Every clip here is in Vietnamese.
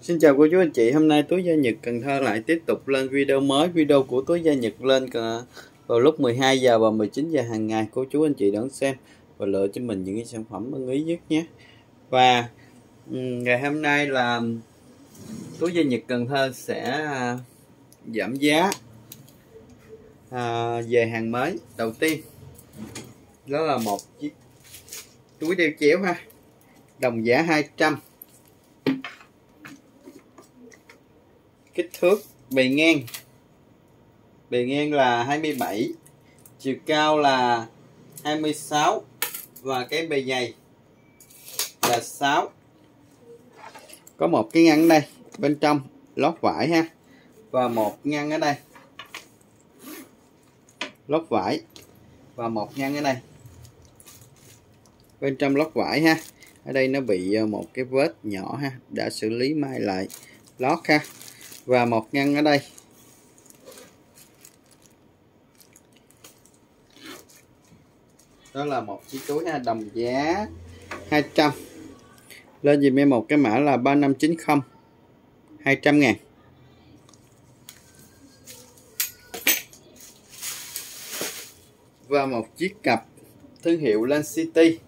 Xin chào cô chú anh chị, hôm nay túi gia Nhật Cần Thơ lại tiếp tục lên video mới. Video của túi gia Nhật lên à, vào lúc 12 giờ và 19 giờ hàng ngày. Cô chú anh chị đón xem và lựa cho mình những cái sản phẩm ưng ý nhất nhé. Và ừ, ngày hôm nay là túi gia Nhật Cần Thơ sẽ à, giảm giá à, về hàng mới. Đầu tiên đó là một chiếc túi đeo chéo ha, đồng giá 200 kích thước bề ngang. Bề ngang là 27 chiều cao là 26 và cái bề dày là 6 có một cái ngăn đây, bên trong, lót vải ha, và một ngăn ở đây. Lót vải và một ngăn ở đây. Bên trong lót vải ha, ở đây nó bị ờ, một cái vết nhỏ ha, đã xử lý mai lại. Lót ha và một ngăn ở đây. Đó là một chiếc túi ha, đồng giá 200 lên dùm em một cái mã là 3590 200 ngàn. Và một chiếc cặp thương hiệu Lan City.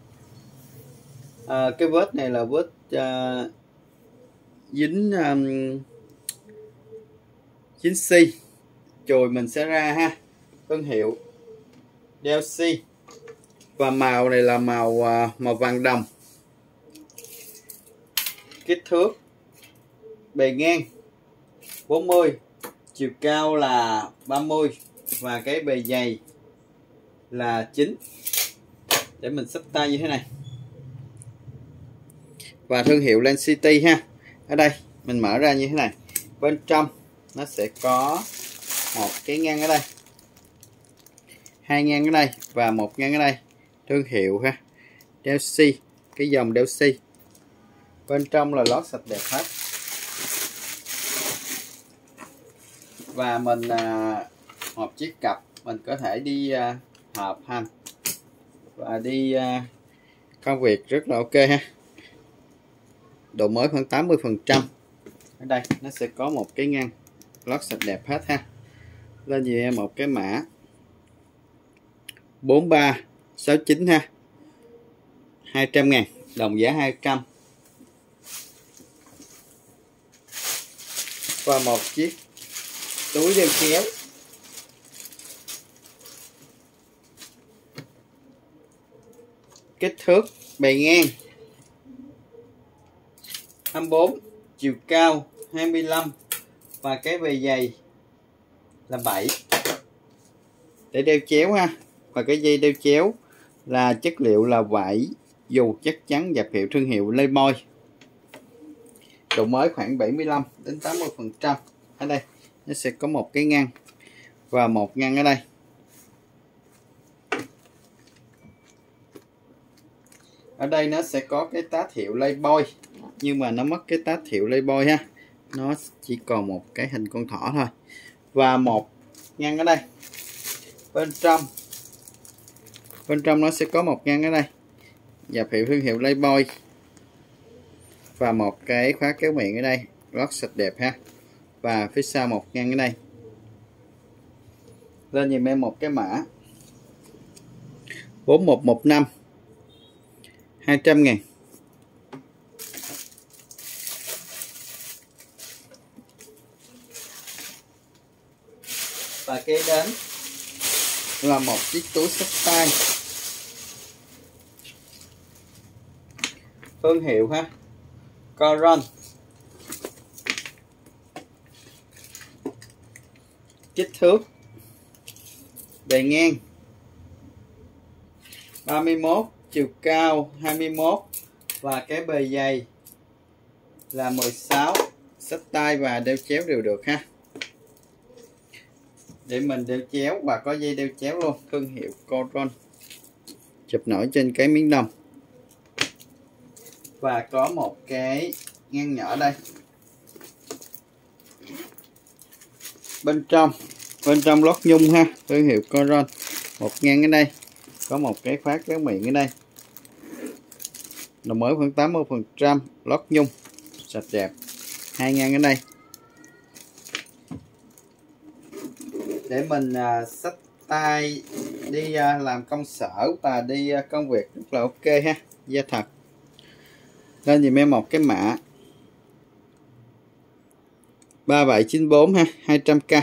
À, cái vết này là vết à, dính um, chính C chùi mình sẽ ra ha. Thương hiệu. Delci và màu này là màu à, màu vàng đồng. Kích thước. Bề ngang. 40 chiều cao là 30 và cái bề dày là 9 để mình sắp tay như thế này. Và thương hiệu Land City ha. Ở đây, mình mở ra như thế này. Bên trong nó sẽ có một cái ngăn ở đây. Hai ngăn ở đây và một ngăn ở đây. Thương hiệu ha. Delci cái dòng Delci bên trong là lót sạch đẹp hết. Và mình à, một chiếc cặp mình có thể đi à, họp hành và đi à, công việc rất là ok ha. Độ mới khoảng 80 phần trăm. Ở đây nó sẽ có một cái ngăn lót sạch đẹp hết ha. Lên về em một cái mã. 4369 ha. 200 ngàn, đồng giá 200 và một chiếc túi đeo chéo kích thước bề ngang. 24 chiều cao 25 và cái bề dày là 7 để đeo chéo ha. Và cái dây đeo chéo là chất liệu là vải, dù chắc chắn dập hiệu thương hiệu Playboy. Độ mới khoảng 75 đến 80 phần trăm. Ở đây, nó sẽ có một cái ngăn và một ngăn ở đây. Ở đây nó sẽ có cái tá hiệu Playboy, nhưng mà nó mất cái tá hiệu Playboy ha nó chỉ còn một cái hình con thỏ thôi. Và một ngăn ở đây. Bên trong. Bên trong nó sẽ có một ngăn ở đây. Dập hiệu thương hiệu Playboy. Và một cái khóa kéo miệng ở đây. Rất sạch đẹp ha. Và phía sau một ngăn ở đây. Lên dùm em một cái mã. 4115 200 ngàn và kế đến. Là một chiếc túi xách tay. Thương hiệu ha. Coron kích thước. Bề ngang. 31 chiều cao 21 và cái bề dày là 16 xách tay và đeo chéo đều được ha để mình đeo chéo và có dây đeo chéo luôn, thương hiệu Coron chụp nổi trên cái miếng đồng. Và có một cái ngăn nhỏ đây. Bên trong bên trong lót nhung ha, thương hiệu Coron một ngăn ở đây, có một cái khóa kéo miệng ở đây. Là mới khoảng 80 phần trăm lót nhung, sạch đẹp. Hai ngăn ở đây. Để mình uh, xách tay đi uh, làm công sở và đi uh, công việc rất là ok ha. Da thật lên dùm em một cái mã. 3794 ha 200k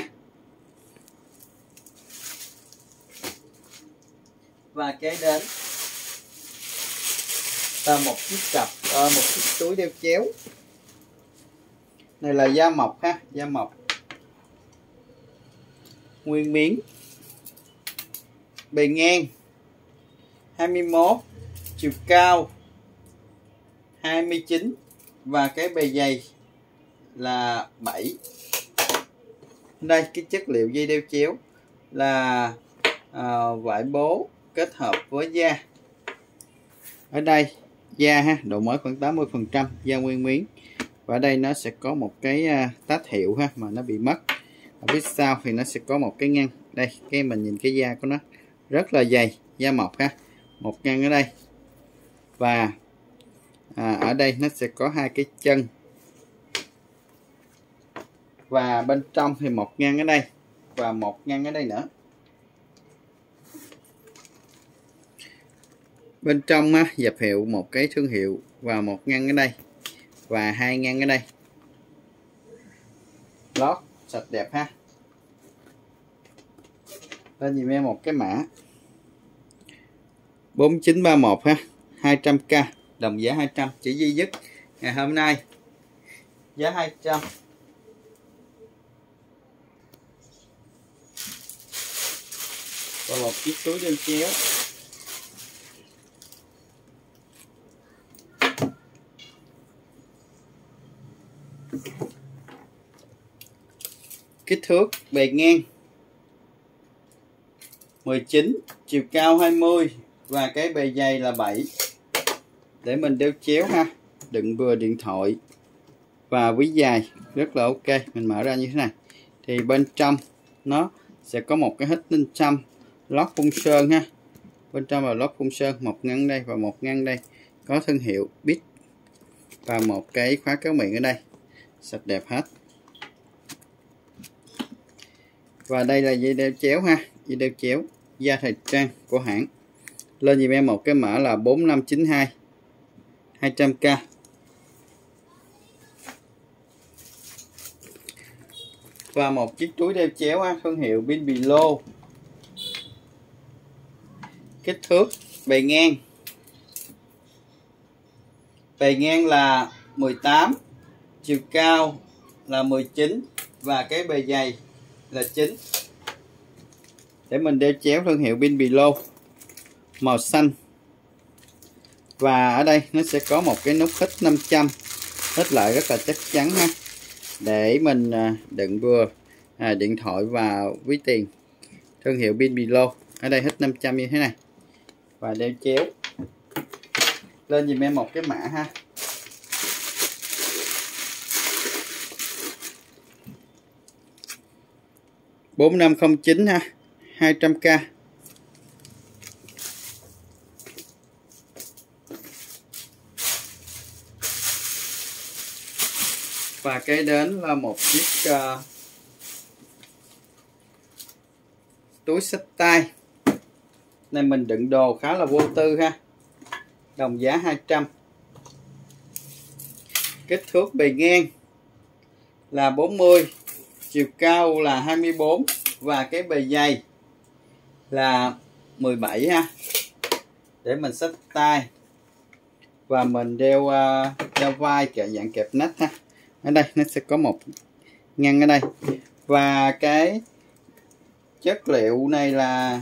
và kế đến. Là một chiếc cặp uh, một chiếc túi đeo chéo. Này là da mộc ha da mộc nguyên miếng. Bề ngang. 21 chiều cao 29 và cái bề dày là 7 đây cái chất liệu dây đeo chéo là à, vải bố kết hợp với da. Ở đây da ha độ mới khoảng 80 phần trăm da nguyên miếng. Và ở đây nó sẽ có một cái à, tách hiệu ha mà nó bị mất ở phía sau thì nó sẽ có một cái ngăn. Đây cái mình nhìn cái da của nó rất là dày da mộc ha. Một ngăn ở đây. Và à, ở đây nó sẽ có hai cái chân. Và bên trong thì một ngăn ở đây và một ngăn ở đây nữa. Bên trong á, dập hiệu một cái thương hiệu và một ngăn ở đây và hai ngăn ở đây. Lót sạch đẹp ha. Lên dùm em một cái mã. 4931 ha. 200k đồng giá 200 chỉ duy nhất ngày hôm nay. Giá 200 và một chiếc túi đơn chéo. Kích thước bề ngang. 19 chiều cao 20 và cái bề dày là 7 để mình đeo chéo ha. Đựng vừa điện thoại. Và ví dài. Rất là ok. Mình mở ra như thế này. Thì bên trong nó sẽ có một cái hít ninh châm lót phun sơn ha. Bên trong là lót phun sơn. Một ngăn đây và một ngăn đây. Có thương hiệu bit và một cái khóa kéo miệng ở đây. Sạch đẹp hết và đây là dây đeo chéo ha. Dây đeo chéo da thời trang của hãng. Lên dùm em một cái mã là 4592 200k và một chiếc túi đeo chéo ha, thương hiệu Binbilo kích thước bề ngang. Bề ngang là 18 chiều cao là 19 và cái bề dày là chính. Để mình đeo chéo thương hiệu pin bì lô màu xanh. Và ở đây nó sẽ có một cái nút hít 500 hít lại rất là chắc chắn ha. Để mình à, đựng vừa à, điện thoại và ví tiền. Thương hiệu pin bilo ở đây hít 500 như thế này. Và đeo chéo. Lên dùm em một cái mã ha. 4509 ha 200k và cái đến là một chiếc uh, túi sách tay. Này mình đựng đồ khá là vô tư ha đồng giá 200 kích thước bề ngang là 40 chiều cao là 24 và cái bề dày là 17 ha. Để mình xách tay. Và mình đeo uh, đeo vai kẹp dạng kẹp nách ha. Ở đây nó sẽ có một ngăn ở đây. Và cái chất liệu này là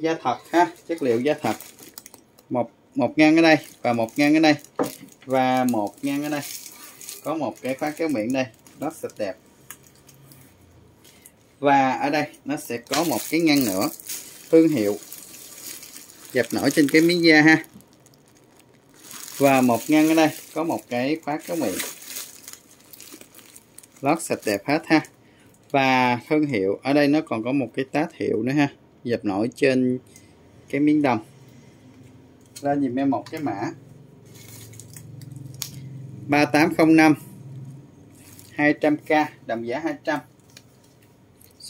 da thật ha. Chất liệu da thật. Một một ngăn ở đây và một ngăn ở đây. Và một ngăn ở đây. Có một cái khóa kéo miệng đây. Rất sạch đẹp và ở đây nó sẽ có một cái ngăn nữa. Thương hiệu. Dập nổi trên cái miếng da ha. Và một ngăn ở đây, có một cái khóa cái miệng lót sạch đẹp hết ha. Và thương hiệu, ở đây nó còn có một cái tát hiệu nữa ha. Dập nổi trên cái miếng đồng. Lên nhìn em một cái mã. 3805 200k đồng giá 200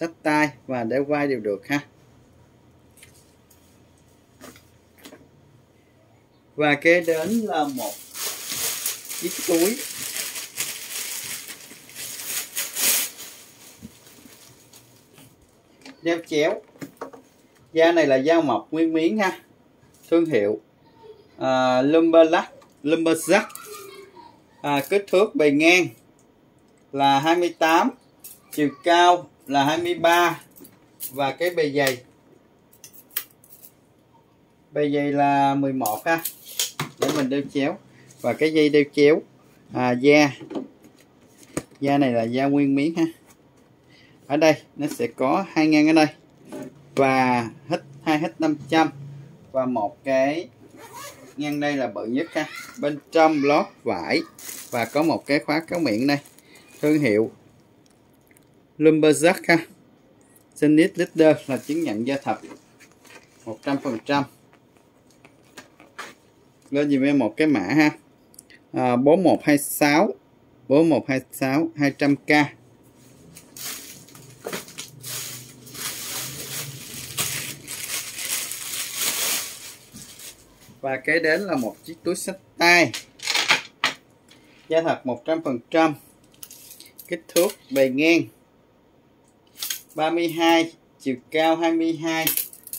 sách tay và để vai đều được ha. Và kế đến là một chiếc túi. Đeo chéo. Da này là da mọc nguyên miếng ha. Thương hiệu uh, Lumberjack Lumberjack. À, kích thước bề ngang là 28 chiều cao là 23 và cái bề dày. Bề dày là 11 ha. Để mình đeo chéo. Và cái dây đeo chéo. À, da. Da này là da nguyên miếng ha. Ở đây nó sẽ có hai ngăn ở đây. Và hít hai hít 500 và một cái ngăn đây là bự nhất ha. Bên trong lót vải. Và có một cái khóa kéo miệng đây. Thương hiệu Lumberjack ha. Zenith Leader là chứng nhận da thật 100% lên dùm em một cái mã ha? À, 4126 4126 200k và kế đến là một chiếc túi sách tay. Da thật 100% kích thước bề ngang. 32 chiều cao 22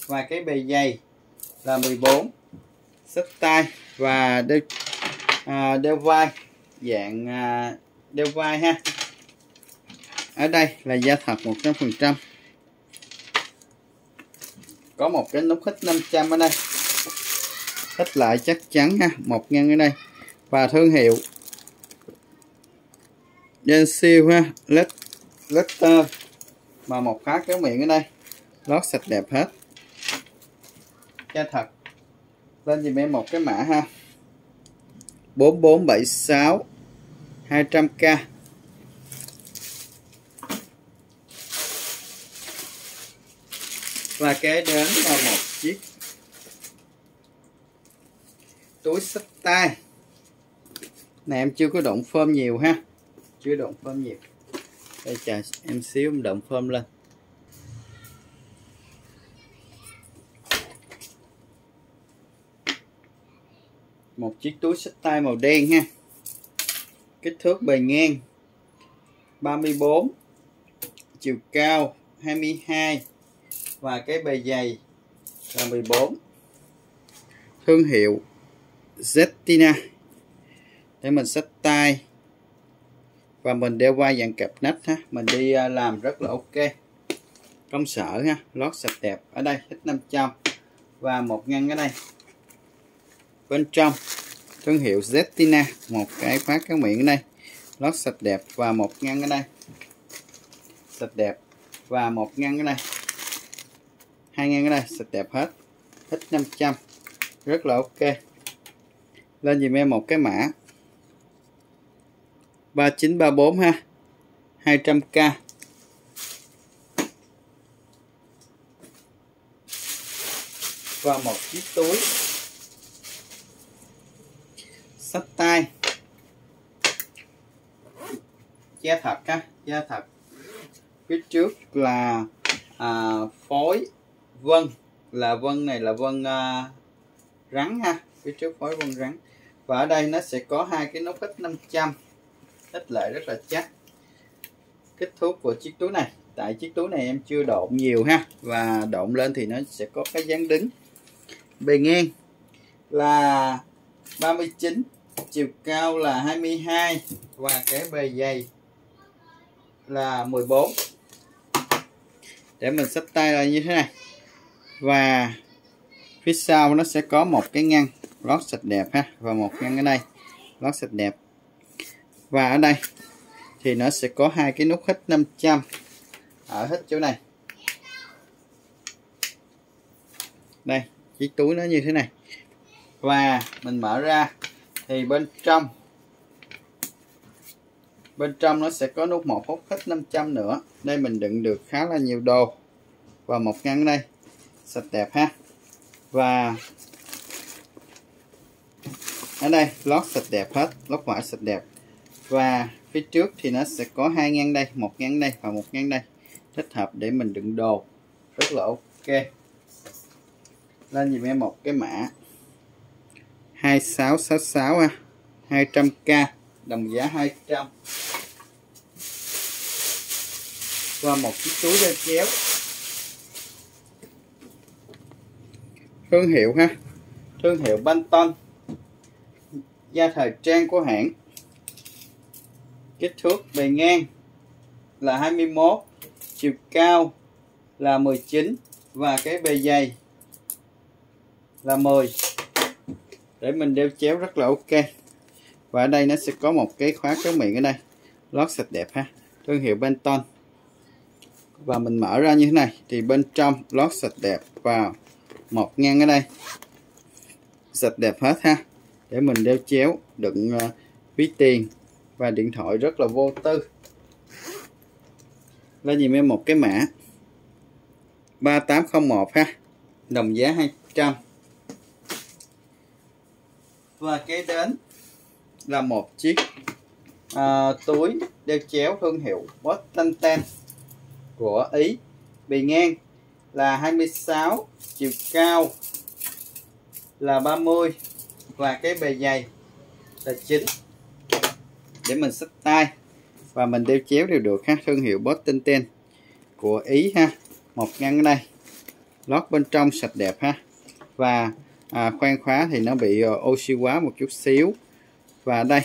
và cái bề dày là 14 sách tay và đeo à, đeo vai dạng à, đeo vai ha. Ở đây là da thật 100% có một cái nút hít 500 ở đây. Hít lại chắc chắn ha một ngăn ở đây. Và thương hiệu Gen siêu ha Letter mà một khác kéo miệng ở đây. Lót sạch đẹp hết. Da thật. Lên dùm em một cái mã ha. 4476 200k và kế đến là một chiếc túi xách tay. Này, em chưa có động phơm nhiều ha. Chưa động phơm nhiều đây chờ em xíu em động phơm lên. Một chiếc túi xách tay màu đen ha. Kích thước bề ngang 34 chiều cao 22 và cái bề dày là 14 thương hiệu Zetina. Để mình xách tay và mình đeo qua dạng kẹp nách ha. Mình đi à, làm rất là ok. Công sở ha, lót sạch đẹp. Ở đây, hết 500 và một ngăn ở đây. Bên trong, thương hiệu Zetina. Một cái khóa cái miệng ở đây. Lót sạch đẹp và một ngăn ở đây. Sạch đẹp và một ngăn ở đây. Hai ngăn ở đây, sạch đẹp hết. Hết 500 rất là ok. Lên dùm em một cái mã. 3934 ha. 200k và một chiếc túi. Sách tay. Da thật ha da thật. Phía trước là à, phối vân. Là vân này là vân à, rắn ha phía trước phối vân rắn. Và ở đây nó sẽ có hai cái nút ít 500 ít lại rất là chắc. Kích thước của chiếc túi này. Tại chiếc túi này em chưa độn nhiều ha. Và độn lên thì nó sẽ có cái dáng đứng. Bề ngang là 39 chiều cao là 22 và cái bề dày là 14 để mình sắp tay là như thế này. Và phía sau nó sẽ có một cái ngăn lót sạch đẹp ha. Và một ngăn ở đây lót sạch đẹp và ở đây thì nó sẽ có hai cái nút hít 500 ở hết chỗ này. Đây chiếc túi nó như thế này. Và mình mở ra thì bên trong bên trong nó sẽ có nút một hút hít 500 nữa. Đây mình đựng được khá là nhiều đồ. Và một ngăn đây, sạch đẹp ha. Và ở đây lót sạch đẹp hết, lót vải sạch đẹp và phía trước thì nó sẽ có hai ngăn đây, một ngăn đây và một ngăn đây. Thích hợp để mình đựng đồ. Rất là ok. Lên dùm em một cái mã. 2666 ha. 200k đồng giá 200 và một chiếc túi đeo chéo. Thương hiệu ha. Thương hiệu Banton. Da thời trang của hãng kích thước bề ngang là 21 chiều cao là 19 và cái bề dày là 10 để mình đeo chéo rất là ok. Và ở đây nó sẽ có một cái khóa kéo miệng ở đây. Lót sạch đẹp ha. Thương hiệu Benton. Và mình mở ra như thế này thì bên trong lót sạch đẹp vào một ngang ở đây. Sạch đẹp hết ha. Để mình đeo chéo đựng uh, ví tiền và điện thoại rất là vô tư. Là dùm em một cái mã. 3801 ha. Đồng giá 200 và kế đến là một chiếc uh, túi đeo chéo thương hiệu Boston của Ý. Bề ngang là 26 chiều cao là 30 và cái bề dày là 9 để mình xách tay. Và mình đeo chéo đều được ha. Thương hiệu Boston của Ý ha. Một ngăn ở đây. Lót bên trong sạch đẹp ha. Và à, khoan khóa thì nó bị uh, oxy hóa một chút xíu. Và đây.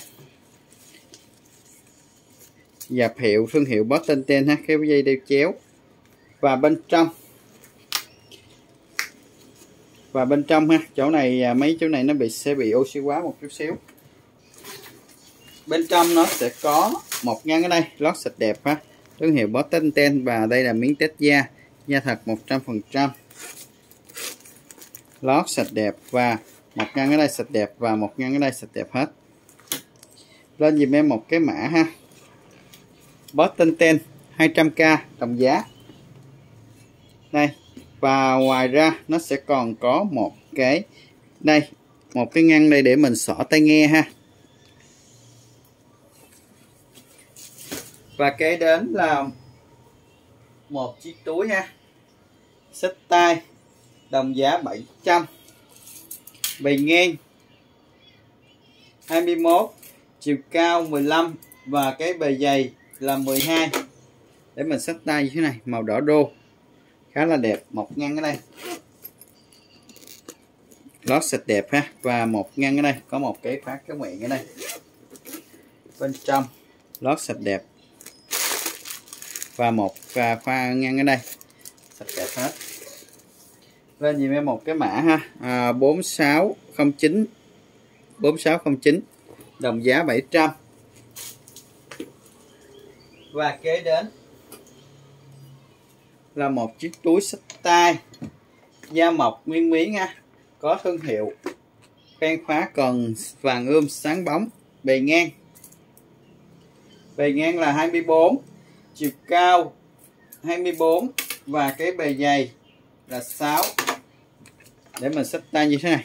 Dạp hiệu thương hiệu Boston ha. Cái dây đeo chéo. Và bên trong. Và bên trong ha. Chỗ này à, mấy chỗ này nó bị sẽ bị oxy hóa một chút xíu bên trong nó sẽ có một ngăn ở đây, lót sạch đẹp ha. Thương hiệu Boston Ten và đây là miếng tết da. Da thật 100% lót sạch đẹp và một ngăn ở đây sạch đẹp và một ngăn ở đây sạch đẹp hết. Lên dùm em một cái mã ha. Boston Ten 200k đồng giá. Đây, và ngoài ra nó sẽ còn có một cái, đây, một cái ngăn đây để mình xỏ tai nghe ha. Và kế đến là một chiếc túi ha. Xách tay, đồng giá 700 bề ngang 21 chiều cao 15 và cái bề dày là 12 để mình xách tay như thế này, màu đỏ đô. Khá là đẹp, một ngăn ở đây. Lót sạch đẹp ha, và một ngăn ở đây, có một cái phát cái miệng ở đây. Bên trong, lót sạch đẹp và một và khoa ngang ở đây. Sạch đẹp hết. Lên dùm em một cái mã ha? À, 4609 4609 đồng giá 700 và kế đến là một chiếc túi xách tay da mộc nguyên miếng ha có thương hiệu khoen khóa còn vàng ươm sáng bóng bề ngang. Bề ngang là 24 chiều cao 24 và cái bề dày là 6 để mình xách tay như thế này.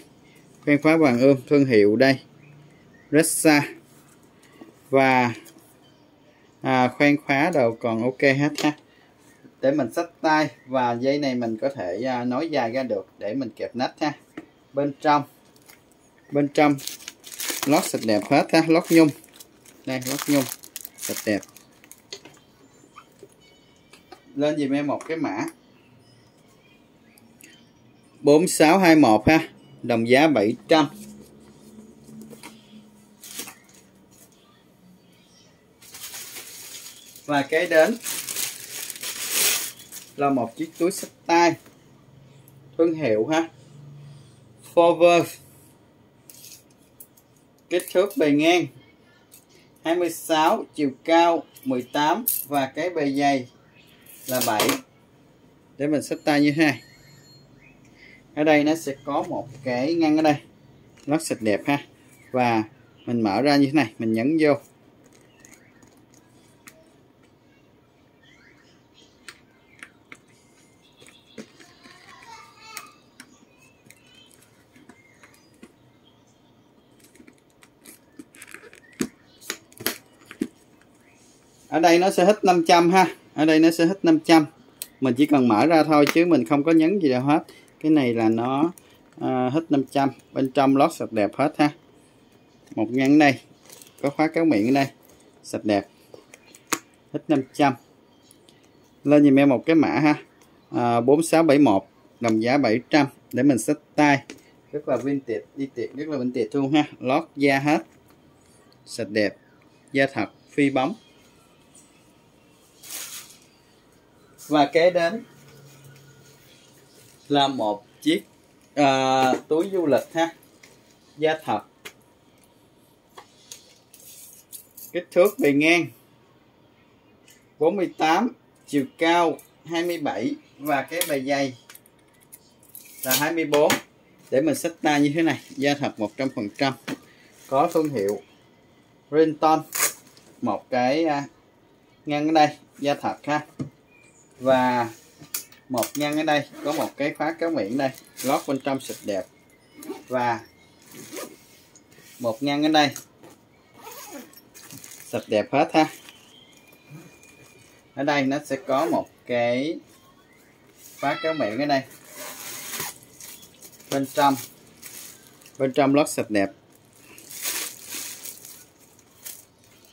Khoen khóa vàng ươm thương hiệu đây. Ressa và à, khoen khóa đầu còn ok hết ha. Để mình xách tay và dây này mình có thể à, nối dài ra được để mình kẹp nách ha. Bên trong. Bên trong. Lót sạch đẹp hết ha. Lót nhung. Đây lót nhung. Sạch đẹp lên dùm em một cái mã. 4621 ha. Đồng giá 700 và cái đến là một chiếc túi sách tay. Thương hiệu ha. Forward kích thước bề ngang 26 chiều cao 18 và cái bề dày là 7 để mình xếp tay như thế ở đây nó sẽ có một cái ngăn ở đây. Lót sạch đẹp ha. Và mình mở ra như thế này, mình nhấn vô. Ở đây nó sẽ hết 500 ha ở đây nó sẽ hết 500 mình chỉ cần mở ra thôi chứ mình không có nhấn gì đâu hết. Cái này là nó à, hết 500 bên trong lót sạch đẹp hết ha. Một ngăn đây. Có khóa kéo miệng ở đây. Sạch đẹp. Hết 500 lên dùm em một cái mã ha. À, 4671 đồng giá 700 để mình xách tay. Rất là vintage đi tiệc rất là vintage luôn ha. Lót da hết. Sạch đẹp. Da thật phi bóng. Và kế đến là một chiếc à, túi du lịch ha. Da thật. Kích thước bề ngang. 48 chiều cao 27 và cái bề dày là 24 để mình xách tay như thế này da thật 100% có thương hiệu Rinton. Một cái à, ngang ngăn ở đây da thật ha và một ngăn ở đây có một cái khóa kéo miệng đây lót bên trong xịt đẹp. Và một ngăn ở đây sạch đẹp hết ha. Ở đây nó sẽ có một cái khóa kéo miệng ở đây. Bên trong bên trong lót sạch đẹp.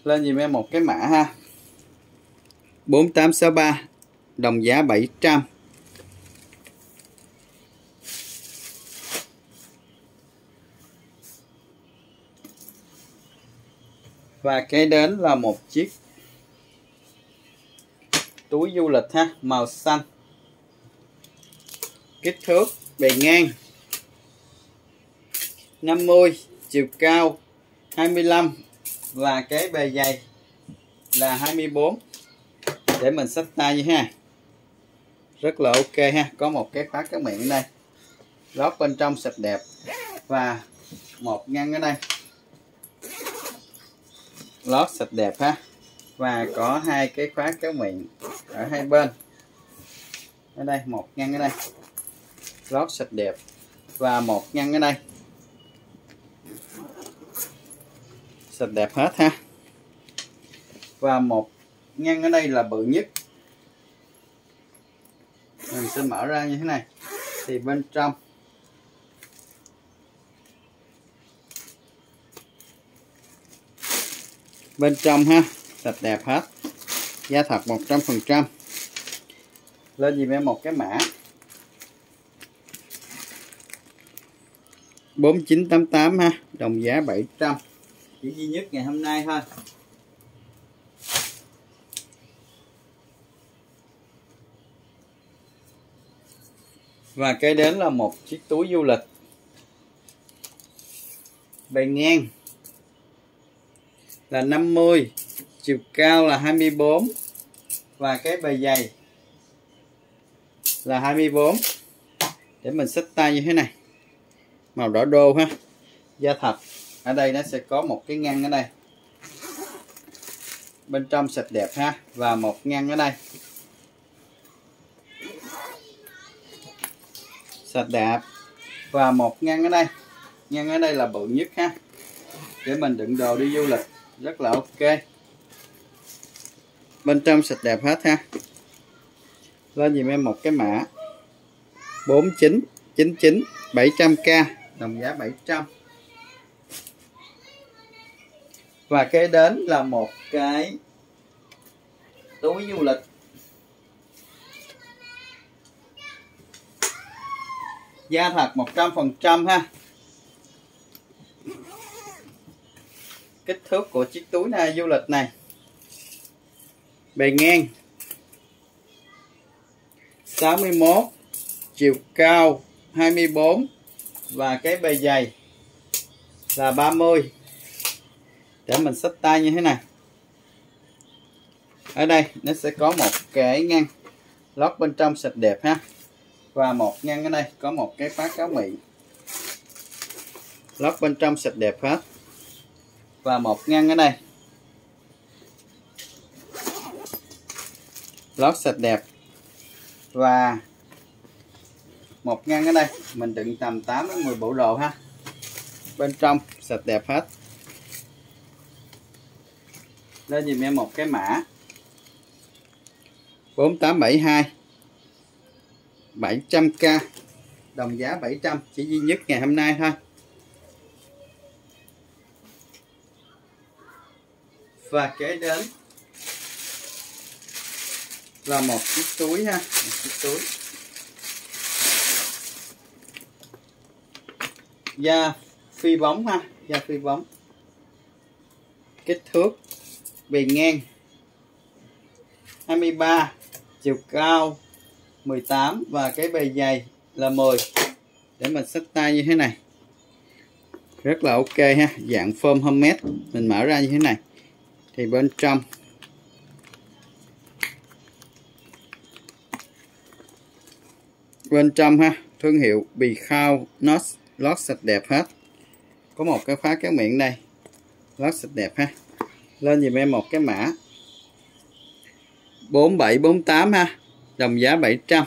Lên dùm em một cái mã ha. 4863 đồng giá 700 và kế đến là một chiếc túi du lịch ha, màu xanh. Kích thước bề ngang 50 chiều cao 25 và cái bề dày là 24 để mình xách tay như ha rất là ok ha. Có một cái khóa cái miệng ở đây. Lót bên trong sạch đẹp. Và một ngăn ở đây. Lót sạch đẹp ha. Và có hai cái khóa kéo miệng ở hai bên. Ở đây, một ngăn ở đây. Lót sạch đẹp. Và một ngăn ở đây. Sạch đẹp hết ha. Và một ngăn ở đây là bự nhất mình sẽ mở ra như thế này. Thì bên trong bên trong ha, sạch đẹp hết da thật 100% lên dùm em một cái mã? 4988 ha, đồng giá 700 chỉ duy nhất ngày hôm nay thôi. Và cái đến là một chiếc túi du lịch. Bề ngang. Là 50 chiều cao là 24 và cái bề dày là 24 để mình xách tay như thế này. Màu đỏ đô ha. Da thật ở đây nó sẽ có một cái ngăn ở đây. Bên trong sạch đẹp ha. Và một ngăn ở đây. Sạch đẹp. Và một ngăn ở đây. Ngăn ở đây là bự nhất ha. Để mình đựng đồ đi du lịch. Rất là ok. Bên trong sạch đẹp hết ha. Lên dùm em một cái mã. 4999 700k đồng giá 700 và kế đến là một cái túi du lịch. Da thật 100% ha. Kích thước của chiếc túi này, du lịch này. Bề ngang. 61 chiều cao 24 và cái bề dày là 30 để mình xách tay như thế này. Ở đây nó sẽ có một cái ngăn lót bên trong sạch đẹp ha và một ngăn ở đây, có một cái phát cáo mị. Lót bên trong sạch đẹp hết. Và một ngăn ở đây. Lót sạch đẹp. Và một ngăn ở đây, mình đựng tầm 8 đến 10 bộ đồ ha. Bên trong sạch đẹp hết. Lên dùm em một cái mã. 4872 700k đồng giá 700 chỉ duy nhất ngày hôm nay thôi. Và kế đến là một chiếc túi ha, một chiếc túi. Da phi bóng ha, da phi bóng. Kích thước bề ngang 23 chiều cao 18 và cái bề dày là 10 để mình xách tay như thế này. Rất là ok ha. Dạng foam homemade. Mình mở ra như thế này. Thì bên trong. Bên trong ha, thương hiệu bì khao nó lót sạch đẹp hết. Có một cái khóa kéo miệng đây. Lót sạch đẹp ha. Lên dùm em một cái mã. 4748 ha đồng giá 700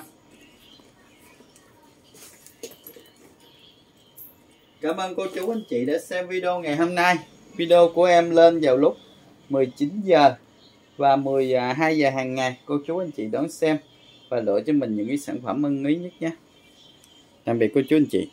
Cảm ơn cô chú anh chị đã xem video ngày hôm nay. Video của em lên vào lúc 19 giờ và 12 giờ hàng ngày. Cô chú anh chị đón xem và lựa cho mình những cái sản phẩm ưng ý nhất nhé. Tạm biệt cô chú anh chị